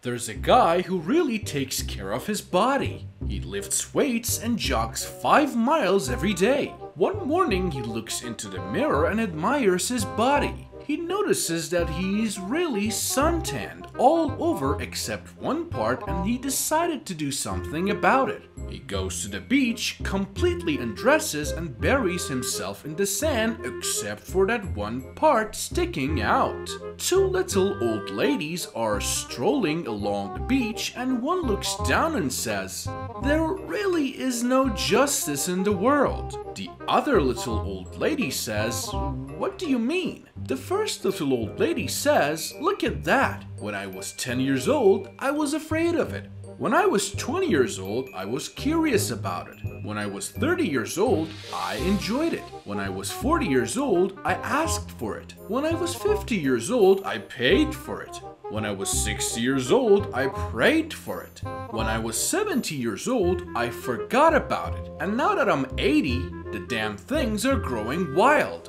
There's a guy who really takes care of his body. He lifts weights and jogs 5 miles every day. One morning he looks into the mirror and admires his body. He notices that he's really suntanned all over except one part and he decided to do something about it. He goes to the beach, completely undresses and buries himself in the sand except for that one part sticking out. Two little old ladies are strolling along the beach and one looks down and says, There really is no justice in the world. The other little old lady says, What do you mean? The first little old lady says, Look at that. When I was 10 years old, I was afraid of it. When I was 20 years old, I was curious about it. When I was 30 years old, I enjoyed it. When I was 40 years old, I asked for it. When I was 50 years old, I paid for it. When I was 60 years old, I prayed for it. When I was 70 years old, I forgot about it. And now that I'm 80, the damn things are growing wild.